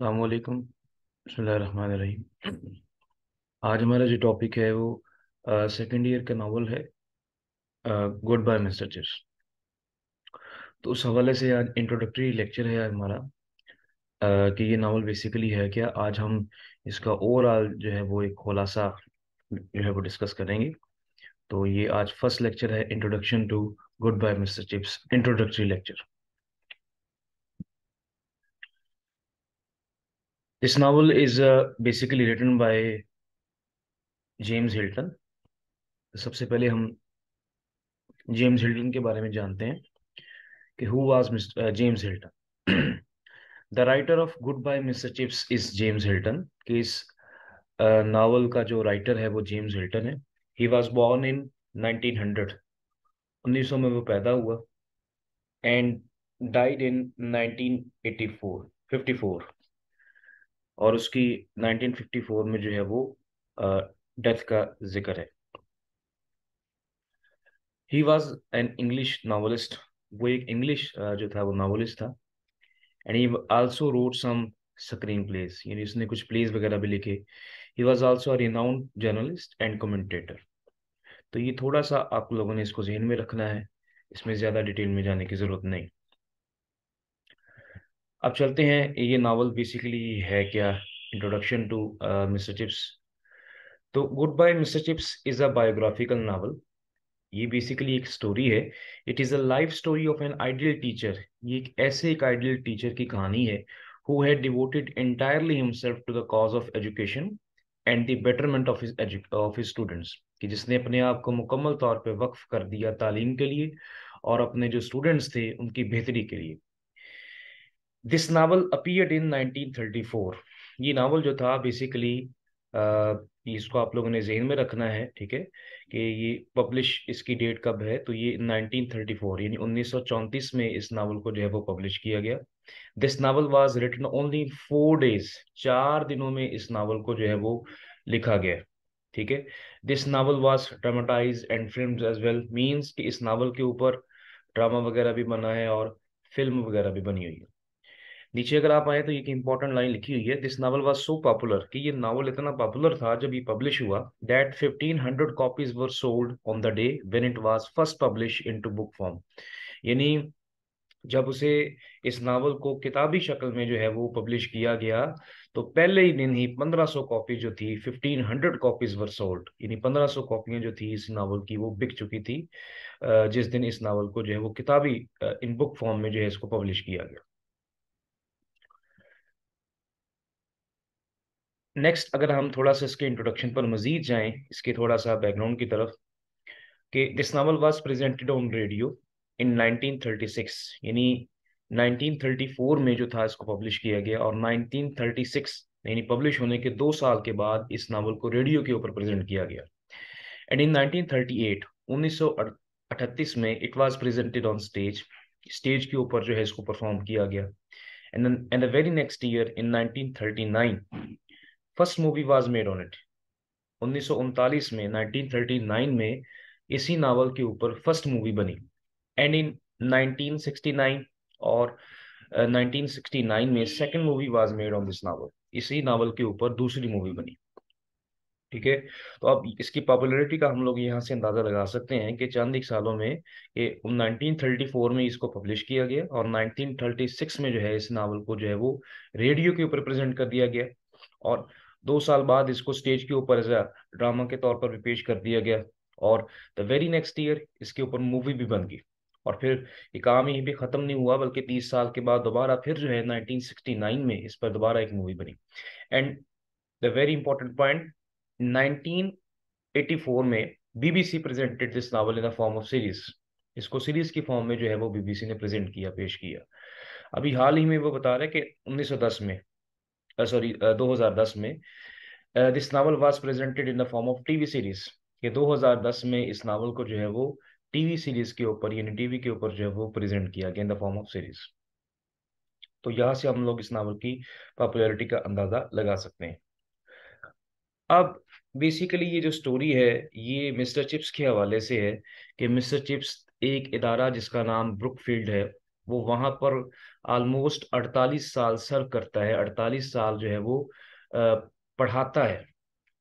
अल्लाम बिस्मिल्लाहिर्रहमानिर्रहीम। आज हमारा जो टॉपिक है वो सेकेंड ईयर का नावल है गुड बाय मिस्टर चिप्स। तो उस हवाले से आज इंट्रोडक्टरी लेक्चर है हमारा कि ये नावल बेसिकली है क्या? आज हम इसका ओवरऑल जो है वो एक खुलासा जो है वो डिस्कस करेंगे। तो ये आज फ़र्स्ट लेक्चर है introduction to goodbye Mister Chips introductory lecture This novel is uh, basically written by James Hilton सबसे पहले हम जेम्स हिल्टन के बारे में जानते हैं कि who was James Hilton the writer of goodbye Mister Chips is James Hilton कि इस नावल uh, का जो राइटर है वो जेम्स हिल्टन है. ही वाज बोर्न इन 1900 1900 में वो पैदा हुआ एंड डाइड इन 1984 54 और उसकी 1954 में जो है वो डेथ का ज़िक्र है। He was an English novelist वो एक इंग्लिश जो था वो नावलिस्ट था। And he also wrote some screenplays यानी उसने कुछ प्लेस वगैरह भी लिखे। He was also a renowned journalist and commentator तो ये थोड़ा सा आप लोगों ने इसको जहन में रखना है। इसमें ज़्यादा डिटेल में जाने की ज़रूरत नहीं। अब चलते हैं। ये नावल बेसिकली है क्या? इंट्रोडक्शन टू मिस्टर चिप्स तो goodbye Mister Chips is a biographical novel ये बेसिकली एक स्टोरी है। It is a life story of an ideal teacher ये एक ऐसे एक आइडियल टीचर की कहानी है who had devoted entirely himself to the cause of education and the betterment of of students कि जिसने अपने आप को मुकम्मल तौर पे वक्फ कर दिया तालीम के लिए और अपने जो स्टूडेंट्स थे, उनकी बेहतरी के लिए। दिस नावल अपियर्ड इन 1934 ये नावल जो था बेसिकली इसको आप लोगों ने जहन में रखना है, ठीक है, कि ये पब्लिश इसकी डेट कब है तो ये 1934 यानी 1934 में इस नावल को जो है वो पब्लिश किया गया। This novel was written only four days चार दिनों में इस नावल को जो है वो लिखा गया, ठीक है। This novel was dramatise and film as well means कि इस नावल के ऊपर ड्रामा वगैरह भी बना है और फ़िल्म वगैरह भी बनी हुई है। नीचे अगर आप आए तो ये इंपॉर्टेंट लाइन लिखी हुई है this novel was so popular कि ये नावल इतना पॉपुलर था जब ये पब्लिश हुआ that 1500 copies were sold on the day when it was first publish into book form यानी जब उसे इस नावल को किताबी शक्ल में जो है वो पब्लिश किया गया तो पहले ही दिन ही 1500 कॉपी जो थी 1500 कॉपीज वर सोल्ड यानी 1500 कॉपियाँ जो थी इस नावल की वो बिक चुकी थी जिस दिन इस नावल को जो है वो किताबी इन बुक फॉर्म में जो है इसको पब्लिश किया गया। नेक्स्ट अगर हम थोड़ा सा इसके इंट्रोडक्शन पर मजीद जाएँ, इसके थोड़ा सा बैकग्राउंड की तरफ़, कि this novel was presented on radio in 1936 यानी 1934 में जो था, इसको पब्लिश किया गया और 1936 यानी पब्लिश होने के दो साल के बाद इस नावल को रेडियो के ऊपर प्रेजेंट किया गया। एंड इन 1938 1938 में it was presented on stage stage के ऊपर जो है, इसको परफॉर्म किया गया। And and the very next year in 1939 first movie was made on it. उन्नीस में 1939 में इसी नावल के ऊपर फ़र्स्ट मूवी बनी। एंड इन 1969 और uh, 1969 में second movie was made on this novel इसी नावल के ऊपर दूसरी मूवी बनी। ठीक है? तो अब इसकी पॉपुलैरिटी का हम लोग यहाँ से अंदाज़ा लगा सकते हैं कि चंद एक सालों में ये 1934 में इसको पब्लिश किया गया और 1936 में जो है इस नावल को जो है वो रेडियो के ऊपर प्रेजेंट कर दिया गया। और दो साल बाद इसको स्टेज के ऊपर एज ड्रामा के तौर पर भी पेश कर दिया गया और द वेरी नेक्स्ट ईयर इसके ऊपर मूवी भी बन गई। और फिर ये काम यहीं पे खत्म नहीं हुआ, बल्कि तीस साल के बाद दोबारा फिर जो है 1969 में इस पर दोबारा एक मूवी बनी। And the very important point 1984 में BBC presented this novel in the form of series इसको सीरीज़ की फॉर्म में जो है वो बीबीसी ने प्रेजेंट किया, पेश किया। अभी हाल ही में वो बता रहे कि 1910 में सॉरी uh, 2010 uh, में this novel was presented in the form of TV series ये 2010 में इस नावल को जो है वो टीवी सीरीज़ के ऊपर यानी टीवी के ऊपर जो है वो प्रेजेंट किया गया in the form of series तो यहाँ से हम लोग इस नावल की पॉपुलैरिटी का अंदाज़ा लगा सकते हैं। अब बेसिकली ये जो स्टोरी है ये मिस्टर चिप्स के हवाले से है कि मिस्टर चिप्स एक इदारा जिसका नाम ब्रुकफील्ड है वो वहाँ पर ऑलमोस्ट 48 साल सर्व करता है। 48 साल जो है वो पढ़ाता है।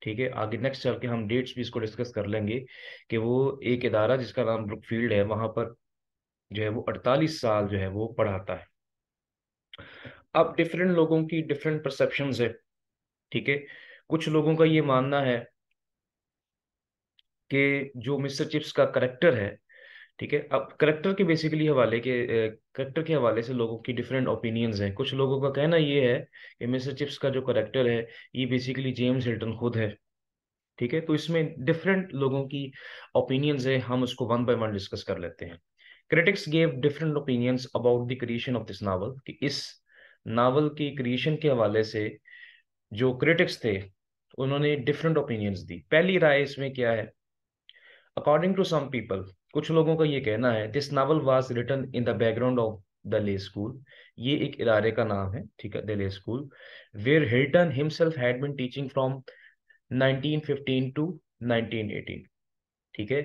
ठीक है? आगे नेक्स्ट चल के हम डेट्स भी इसको डिस्कस कर लेंगे कि वो एक इदारा जिसका नाम ब्रुकफील्ड है, वहाँ पर जो है वो 48 साल जो है वो पढ़ाता है। अब डिफरेंट लोगों की डिफरेंट परसेप्शन है। ठीक है? कुछ लोगों का ये मानना है कि जो मिस्टर चिप्स का करेक्टर है ठीक है? अब करेक्टर के बेसिकली हवाले के करेक्टर के हवाले से लोगों की डिफरेंट ओपिनियंस हैं। कुछ लोगों का कहना ये है कि मिस्टर चिप्स का जो करेक्टर है, ये बेसिकली जेम्स हिल्टन खुद है। ठीक है? तो इसमें डिफरेंट लोगों की ओपिनियंस है, हम उसको वन बाय वन डिस्कस कर लेते हैं। Critics gave different opinions about the creation of this novel कि इस नावल की क्रिएशन के हवाले से जो क्रिटिक्स थे, उन्होंने डिफरेंट ओपिनियंस दी। पहली राय इसमें क्या है? अकॉर्डिंग टू सम पीपल कुछ लोगों का ये कहना है this novel was written in the background of the Leys school ये एक इदारे का नाम है, ठीक है the Leys school where Hilton himself had been teaching from 1915 to 1918 ठीक है?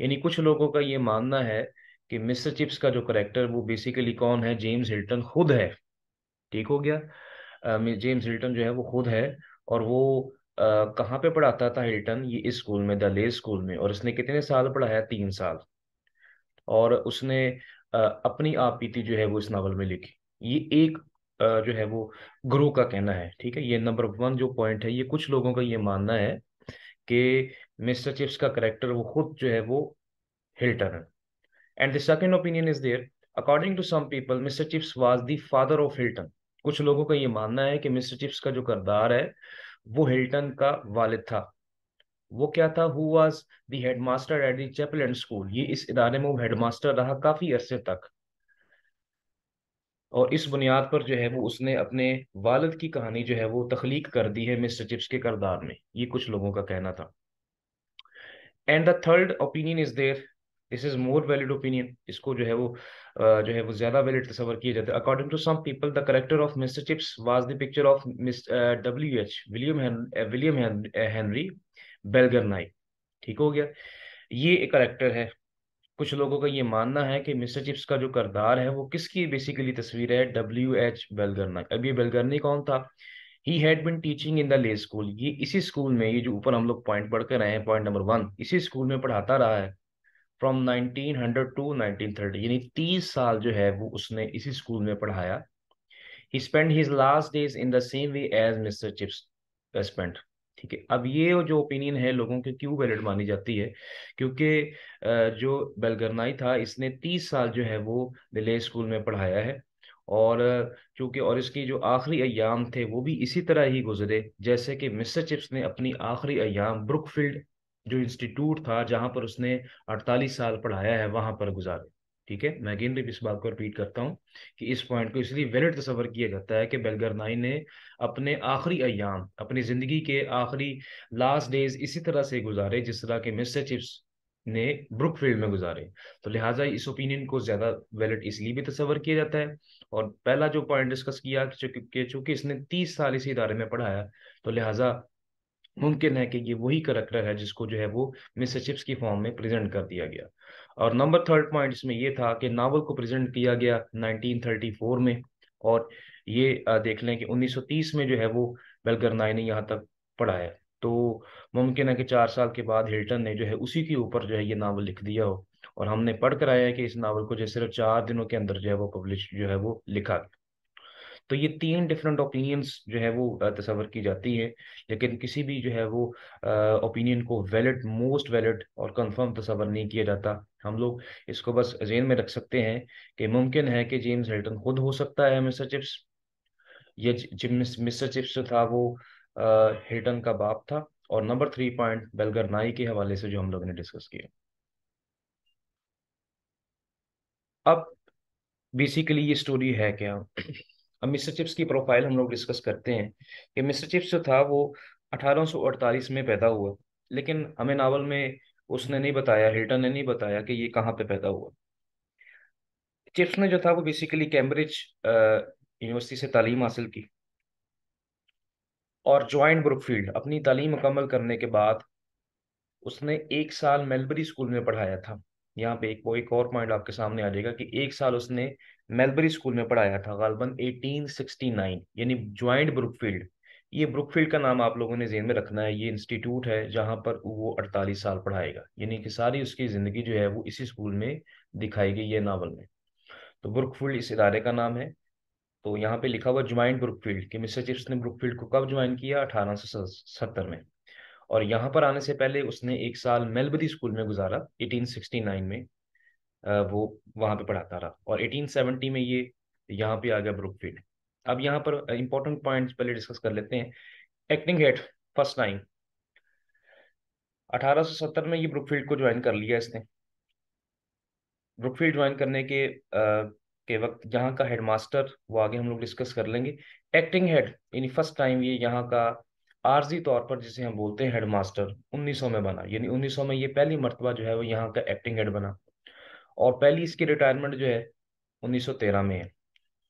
यानी कुछ लोगों का ये मानना है कि मिस्टर चिप्स का जो करेक्टर वो बेसिकली कौन है? जेम्स हिल्टन खुद है, ठीक हो गया? जेम्स हिल्टन जो है, वो खुद है और वो कहाँ पे पढ़ाता था हिल्टन? ये इस स्कूल में, द ले स्कूल में। और उसने कितने साल पढ़ाया? तीन साल। और उसने अपनी आप जो है वो इस नावल में लिखी। ये एक जो है वो गुरु का कहना है, ठीक है? ये नंबर वन जो पॉइंट है, ये कुछ लोगों का ये मानना है कि मिस्टर चिप्स का करेक्टर वो खुद जो है वो हिल्टन है। And the second opinion is there according to some people mister Chips was the father of Hilton कुछ लोगों का ये मानना है कि मिस्टर चिप्स का जो करदार है वो हिल्टन का वालिद था। वो क्या था? Who was the headmaster at the chapel and school ये इस इदारे में वो हेडमास्टर रहा काफ़ी अरसे तक। और इस बुनियाद पर जो है वो उसने अपने वालिद की कहानी जो है वो तख्लीक कर दी है मिस्टर चिप्स के करदार में। ये कुछ लोगों का कहना था। And the third opinion is there this is more valid opinion इसको जो है वो जो है वो ज़्यादा वैलिड तस्वर किया जाता है। According to some people the character of mister Chips was the picture of W H William William Henry Balgarnie ठीक हो गया? ये एक करेक्टर है। कुछ लोगों का ये मानना है कि मिस्टर चिप्स का जो करदार है वो किसकी बेसिकली तस्वीर है? डब्ल्यू एच बेलगरनाई अब ये बेलगरनी कौन था? He had bin teaching in the Leys school ये इसी स्कूल में, ये जो ऊपर हम लोग पॉइंट पढ़ कर रहे हैं पॉइंट नंबर वन इसी स्कूल में पढ़ाता रहा है। फ्रॉम 1900 टू 1930 यानी तीस साल जो है वो उसने इसी स्कूल में पढ़ाया। He spend his last days in the same way as mister Chips spend ठीक है, अब ये जो ओपिनियन है लोगों के, क्यों वैलिड मानी जाती है? क्योंकि जो बेलगरनाई था, इसने तीस साल जो है वो दिले स्कूल में पढ़ाया है। और, चूँकि, और इसकी जो आखिरी अयाम थे, वो भी इसी तरह ही गुजरे, जैसे कि मिस्टर चिप्स ने अपनी आखिरी अयाम ब्रुकफील्ड जो इंस्टीट्यूट था, जहाँ पर उसने 48 साल पढ़ाया है, वहाँ पर गुजारे। ठीक है? मैं अगेन इस बात को रिपीट करता हूँ कि इस पॉइंट को इसलिए वैलिड तस्वर किया जाता है कि बेलगरनाई ने अपने आखिरी अयाम, अपनी ज़िंदगी के आखिरी लास्ट डेज़ इसी तरह से गुजारे, जिस तरह के मिस्टर चिप्स ने ब्रुकफील्ड में गुजारे। तो लिहाजा इस ओपिनियन को ज़्यादा वैलिड इसलिए भी तस्वर किया जाता है। और पहला जो पॉइंट डिस्कस किया कि चूँकि इसने तीस साल इसी इदारे में पढ़ाया तो लिहाजा मुमकिन है कि ये वही करेक्टर है जिसको जो है वो मिस्टर चिप्स की फॉर्म में प्रेजेंट कर दिया गया। और नंबर थर्ड पॉइंट इसमें ये था कि नावल को प्रेजेंट किया गया 1934 में। और ये देख लें कि 1930 में जो है वो बेलगरनाई ने यहाँ तक पढ़ाया। तो मुमकिन है कि चार साल के बाद हिल्टन ने जो है उसी के ऊपर जो है ये नावल लिख दिया हो। और हमने पढ़ कर आया है कि इस नावल को जो सिर्फ़ चार दिनों के अंदर जो है वो पब्लिश जो है वो लिखा गया। तो ये तीन डिफरेंट ओपिनियंस जो है वो तस्वर की जाती है। लेकिन किसी भी जो है वो ओपिनियन को वैलिड मोस्ट वैलिड और कंफर्म तस्वर नहीं किया जाता। हम लोग इसको बस जेन में रख सकते हैं कि मुमकिन है कि जेम्स हिल्टन खुद हो सकता है मिस्टर चिप्स। ये मिस्टर चिप्स जो था वो हिल्टन का बाप था। और नंबर थ्री पॉइंट बेलगर नाई के हवाले से जो हम लोग ने डिस्कस किया। अब बेसिकली ये स्टोरी है क्या? अब मिस्टर चिप्स की प्रोफ़ाइल हम लोग डिस्कस करते हैं कि मिस्टर चिप्स जो था वो 1848 में पैदा हुआ, लेकिन हमें नावल में उसने नहीं बताया, हिल्टन ने नहीं बताया कि ये कहाँ पे पैदा हुआ। चिप्स ने जो था वो बेसिकली कैम्ब्रिज यूनिवर्सिटी से तालीम हासिल की और ज्वाइंट ब्रुकफील्ड अपनी तालीम मुकम्मल करने के बाद उसने एक साल मेलबरी स्कूल में पढ़ाया था। यहाँ पे एक, एक और पॉइंट आपके सामने आ जाएगा कि एक साल उसने मेलबरी स्कूल में पढ़ाया था गालबन 1869 यानी ज्वाइंट ब्रुकफील्ड ये ब्रुकफील्ड का नाम आप लोगों ने जेन में रखना है ये इंस्टीट्यूट है जहाँ पर वो 48 साल पढ़ाएगा यानी कि सारी उसकी ज़िंदगी जो है वो इसी स्कूल में दिखाई गई है नावल में। तो ब्रुकफील्ड इस इदारे का नाम है। तो यहाँ पे लिखा हुआ ज्वाइंट ब्रुकफील्ड कि मिस्टर चिप्स ने ब्रुकफील्ड को कब ज्वाइन किया? अठारह में। और यहाँ पर आने से पहले उसने एक साल मेलबरी स्कूल में गुजारा 1869 में। वो वहाँ पे पढ़ाता रहा और 1870 में ये यहाँ पे आ गया ब्रुकफील्ड। अब यहाँ पर इंपॉर्टेंट पॉइंट्स पहले डिस्कस कर लेते हैं। एक्टिंग हेड फ़र्स्ट टाइम 1870 में ये ब्रुकफील्ड को ज्वाइन कर लिया इसने। ब्रुकफील्ड ज्वाइन करने के आ, के वक्त यहाँ का हेडमास्टर वो आगे हम लोग डिस्कस कर लेंगे। एक्टिंग हेड यानी फ़र्स्ट टाइम ये यहाँ का आर्जी तौर पर जिसे हम बोलते हैं हेडमास्टर 1900 में बना। यानी 1900 में ये पहली मरतबा जो है वो यहाँ का एक्टिंग हेड बना। और पहली इसकी रिटायरमेंट जो है 1913 में है।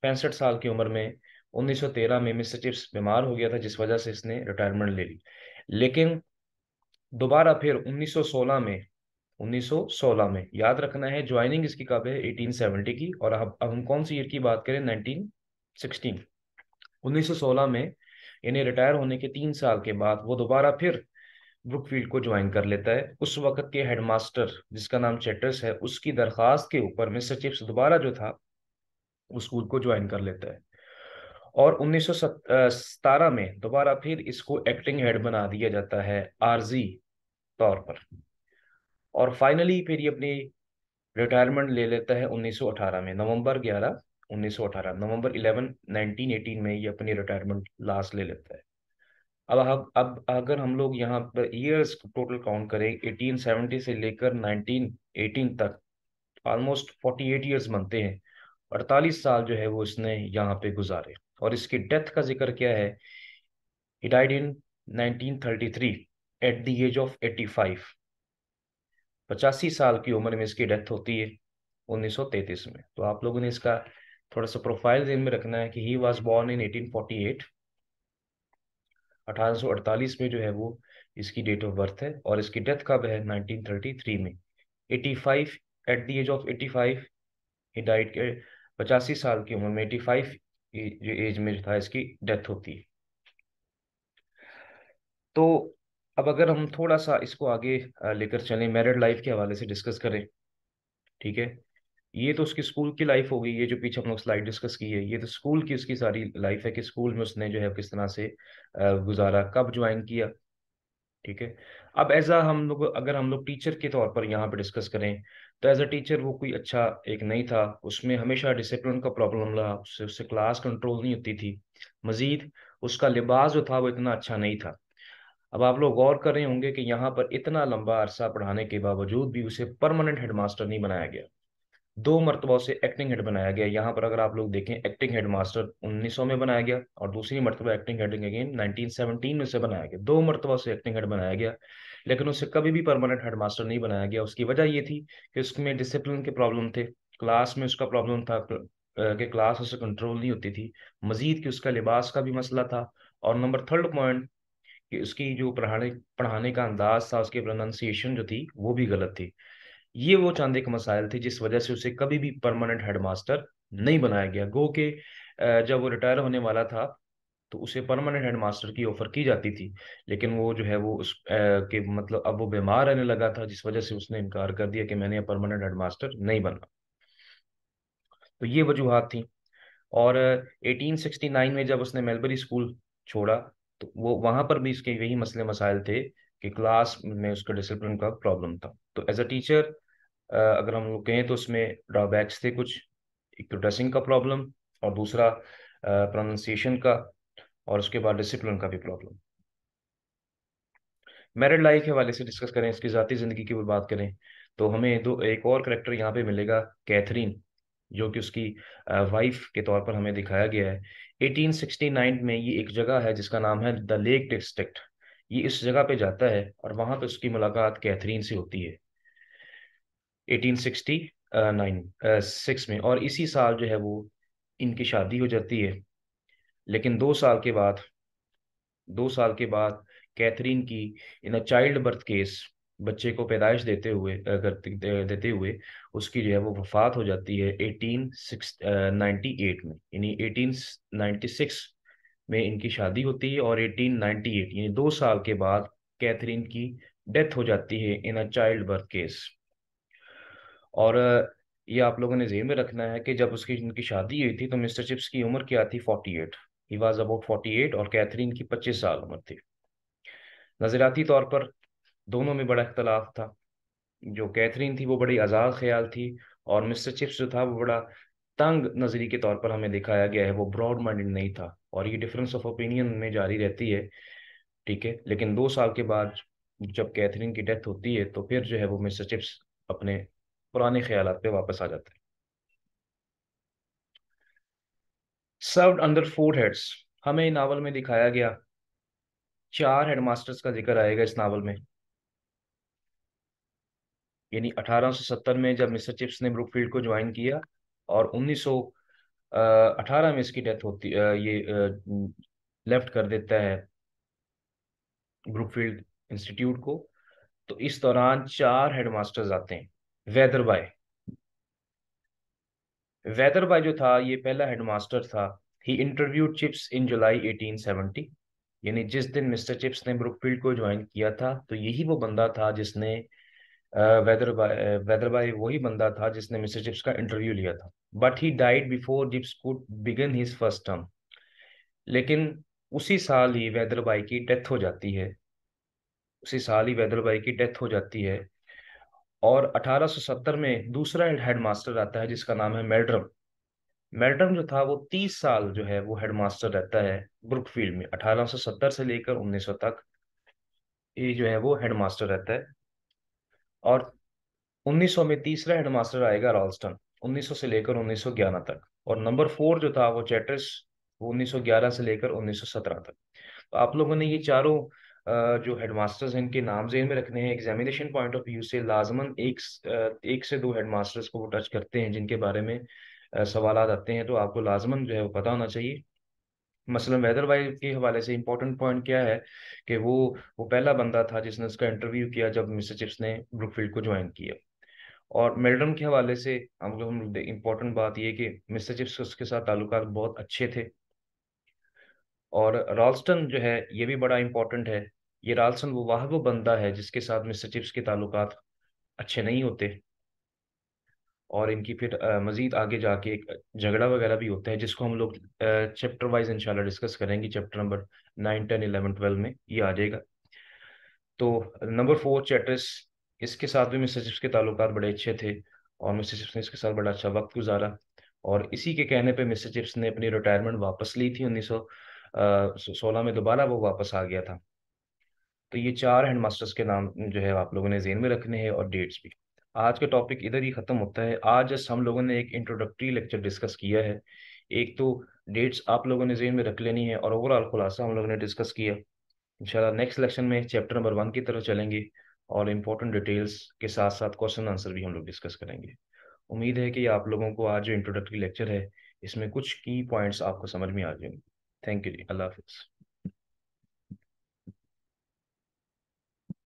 पैंसठ साल की उम्र में 1913 में मिस्टर चिप्स बीमार हो गया था, जिस वजह से इसने रिटायरमेंट ले ली। लेकिन दोबारा फिर 1916 में 1916 में, याद रखना है ज्वाइनिंग इसकी कब है? 1870 की। और अब अब हम कौन सी ईयर की बात करें? 1916 1916 में यानी रिटायर होने के तीन साल के बाद वो दोबारा फिर ब्रुकफील्ड को ज्वाइन कर लेता है। उस वक्त के हेडमास्टर जिसका नाम चेटर्स है, उसकी दरखास्त के ऊपर मिस्टर चिप्स दोबारा जो था उस स्कूल को ज्वाइन कर लेता है। और उन्नीस में दोबारा फिर इसको एक्टिंग हेड बना दिया जाता है आरजी तौर पर। और फाइनली फिर ये अपनी रिटायरमेंट ले लेता है 1918 में, नवंबर 11 1918 नवंबर 11 1918 में ये अपनी रिटायरमेंट लास्ट ले लेता है। अब अब अब अगर हम लोग यहाँ पर ईयर्स टोटल काउंट करें 1870 से लेकर 1918 तक ऑलमोस्ट 48 ईयर्स बनते हैं, अड़तालीस साल जो है वो इसने यहाँ पे गुजारे। और इसकी डेथ का ज़िक्र क्या है? He died in 1933 at the age of 85 पचासी साल की उम्र में इसकी डेथ होती है 1933 में। तो आप लोगों ने इसका थोड़ा सा प्रोफ़ाइल ध्यान में रखना है कि ही वॉज़ बॉर्न इन 1848 1848 में जो है वो इसकी डेट ऑफ़ बर्थ है और इसकी डेथ कब है? 1933 में। 85 at the age of 85 he died के पचासी साल की उम्र में 85 जो एज में जो था इसकी डेथ होती है। तो अब अगर हम थोड़ा सा इसको आगे लेकर चलें मैरिड लाइफ के हवाले से डिस्कस करें, ठीक है? ये तो उसकी स्कूल की लाइफ हो गई, ये जो पीछे हम लोग स्लाइड डिस्कस की है, ये तो स्कूल की उसकी सारी लाइफ है कि स्कूल में उसने जो है किस तरह से गुजारा, कब ज्वाइन किया, ठीक है? अब एज अ हम लोग, अगर हम लोग टीचर के तौर पर यहाँ पे डिस्कस करें तो एज अ टीचर वो कोई अच्छा एक नहीं था, उसमें हमेशा डिसिप्लिन का प्रॉब्लम रहा, उससे उससे क्लास कंट्रोल नहीं होती थी, मजीद उसका लिबास जो था वो इतना अच्छा नहीं था। अब आप लोग गौर कर रहे होंगे कि यहाँ पर इतना लंबा अरसा पढ़ाने के बावजूद भी उसे परमानेंट हेडमास्टर नहीं बनाया गया। दो मरतबा से एक्टिंग हेड बनाया गया। यहाँ पर अगर आप लोग देखें एक्टिंग हेड मास्टर 1900 में बनाया गया और दूसरी मरतबा एक्टिंग हेड अगेन 1917 में से बनाया गया। दो मरतबा से एक्टिंग हेड बनाया गया, लेकिन उसे कभी भी परमानेंट हेड मास्टर नहीं बनाया गया। उसकी वजह ये थी कि उसमें डिसिप्लिन के प्रॉब्लम थे। क्लास में उसका प्रॉब्लम था कि क्लास उसे कंट्रोल नहीं होती थी। मजीद कि उसका लिबास का भी मसला था। और नंबर थर्ड पॉइंट कि उसकी जो पढ़ाने पढ़ाने का अंदाज था, उसकी प्रोनाउंसिएशन जो थी, वो भी गलत थी। ये वो चांदी के मसाइल थे जिस वजह से उसे कभी भी परमानेंट हेडमास्टर नहीं बनाया गया। गो के जब वो रिटायर होने वाला था तो उसे परमानेंट हेडमास्टर की ऑफ़र की जाती थी। लेकिन वो जो है वो उस के मतलब अब वो बीमार रहने लगा था, जिस वजह से उसने इनकार कर दिया कि मैंने परमानेंट हेडमास्टर नहीं बनना तो ये वजूहत थी। और 1869 में जब उसने मेलबरी स्कूल छोड़ा तो वो वहाँ पर भी इसके यही मसले मसाइल थे कि क्लास में उसका डिसिप्लिन का प्रॉब्लम था। तो एज अ टीचर अगर हम लोग कहें तो उसमें ड्रॉबैक्स थे कुछ। एक तो ड्रेसिंग का प्रॉब्लम और दूसरा प्रोनाउंसिएशन का और उसके बाद डिसिप्लिन का भी प्रॉब्लम मैरिड लाइफ के हवाले से डिस्कस करें, इसकी ज़ाती ज़िंदगी की बात करें तो हमें दो, एक और करेक्टर यहाँ पे मिलेगा कैथरीन जो कि उसकी वाइफ के तौर पर हमें दिखाया गया है। 1869 में ये एक जगह है जिसका नाम है द लेक डिस्ट्रिक्ट ये इस जगह पे जाता है और वहाँ पे उसकी मुलाकात कैथरीन से होती है। 1869 सिक्स में। और इसी साल जो है वो इनकी शादी हो जाती है। लेकिन दो साल के बाद, दो साल के बाद कैथरीन की in a child birth case बच्चे को पैदाइश देते हुए देते हुए उसकी जो है वो वफात हो जाती है एटीन सिक्स नाइन्टी एट में। यानी एटीन नाइन्टी सिक्स में इनकी शादी होती है और एटीन नाइन्टी एट यानी दो साल के बाद कैथरीन की डेथ हो जाती है in a child birth case और ये आप लोगों ने जेहन में रखना है कि जब उसकी इनकी शादी हुई थी तो मिस्टर चिप्स की उम्र क्या थी? Forty eight. He was about forty eight और कैथरीन की पच्चीस साल उम्र थी। नजरियाती तौर पर दोनों में बड़ा इख्तलाफ था। जो कैथरीन थी वो बड़ी आज़ाद ख्याल थी और मिस्टर चिप्स जो था वो बड़ा तंग नजरी के तौर पर हमें दिखाया गया है। वो ब्रॉड माइंडेड नहीं था और ये डिफरेंस ऑफ़ ओपिनियन में जारी रहती है, ठीक है? लेकिन दो साल के बाद जब कैथरीन की डेथ होती है तो फिर जो है वो मिस्टर चिप्स अपने पुराने ख्याल पे वापस आ जाते हैं। सर्व्ड अंडर फोर हेड्स हमें नावल में दिखाया गया चार हेडमास्टर्स का ज़िक्र आएगा इस नावल में। यानी 1870 में जब मिस्टर चिप्स ने ब्रुकफील्ड को ज्वाइन किया और 1918 में इसकी डेथ होती ये लेफ़्ट कर देता है ब्रुकफील्ड इंस्टीट्यूट को तो इस दौरान चार हेडमास्टर्स आते हैं। वेदर बाय बाय जो था, ये पहला हेडमास्टर था। ही इंटरव्यूड चिप्स इन जुलाई 1870 यानी जिस दिन मिस्टर चिप्स ने ब्रुकफील्ड को ज्वाइन किया था तो यही वो बंदा था जिसने वेदर बाय वेदर बाय वही बंदा था जिसने मिस्टर चिप्स का इंटरव्यू लिया था। But he died before Chips could begin his first term लेकिन उसी साल ही वेदर बाय की डेथ हो जाती है। उसी साल ही वेदर बाई की डेथ हो जाती है। और 1870 में दूसरा हेडमास्टर आता है, जिसका नाम है मेल्ड्रम मेल्ड्रम जो था, वो 30 साल जो है, वो हेडमास्टर रहता है ब्रुकफील्ड में। 1870 से लेकर 1900 तक ये जो है, वो हेडमास्टर रहता है। और 1900 में तीसरा हेडमास्टर आएगा रॉल्स्टन 1900 से लेकर 1911 तक। और नंबर फोर जो था, वो चैटर्स वो 1911 से लेकर 1917 तक। तो आप लोगों ने ये चारों जो हेडमास्टर्स हैं, इनके नाम जेन में रखने हैं एग्जामिनेशन पॉइंट ऑफ़ व्यू से लाजमन एक एक से दो हेडमास्टर्स को वो टच करते हैं, जिनके बारे में सवाल आते हैं तो आपको लाजमन जो है वो पता होना चाहिए। मसलन वेदर वाइज के हवाले से इंपॉर्टेंट पॉइंट क्या है कि वो वो पहला बंदा था जिसने उसका इंटरव्यू किया जब मिस्टर चिप्स ने ब्रुकफील्ड को ज्वाइन किया। और मेल्डम के हवाले से, हम लोग इम्पोर्टेंट बात ये कि मिस्टर चिप्स उसके साथ ताल्लुकात बहुत अच्छे थे। और रॉल्स्टन जो है, ये भी बड़ा इंपॉर्टेंट है। ये राल्सन वो वाह, वो बंदा है जिसके साथ मिस्टर चिप्स के ताल्लुकात अच्छे नहीं होते। और इनकी फिर मज़ीद आगे जाके एक झगड़ा वगैरह भी होता है, जिसको हम लोग चैप्टर वाइज इंशाल्लाह डिस्कस करेंगे। Chapter number nine ten eleven twelve में ये आ जाएगा। तो नंबर फोर चैटर्स इसके साथ भी मिस्टर चिप्स के ताल्लुकात बड़े अच्छे थे और मिस्टर चिप्स ने इसके साथ बड़ा अच्छा वक्त गुजारा। और इसी के कहने पे मिस्टर चिप्स ने अपनी रिटायरमेंट वापस ली थी उन्नीस सौ सोलह में दोबारा वो वापस आ गया था। तो ये चार हैंड मास्टर्स के नाम जो है आप लोगों ने जेन में रखने हैं और डेट्स भी। आज का टॉपिक इधर ही ख़त्म होता है। आज जस्ट हम लोगों ने एक इंट्रोडक्टरी लेक्चर डिस्कस किया है। एक तो डेट्स आप लोगों ने जेन में रख लेनी है और ओवरऑल खुलासा हम लोगों ने डिस्कस किया। इंशाल्लाह नेक्स्ट लेक्शन में चैप्टर नंबर वन की तरफ़ चलेंगे और इम्पोर्टेंट डिटेल्स के साथ साथ क्वेश्चन आंसर भी हम लोग डिस्कस करेंगे। उम्मीद है कि आप लोगों को आज जो इंट्रोडक्टरी लेक्चर है, इसमें कुछ की पॉइंट्स आपको समझ में आ जाएँगे। थैंक यू जी अल्लाह हाफिज़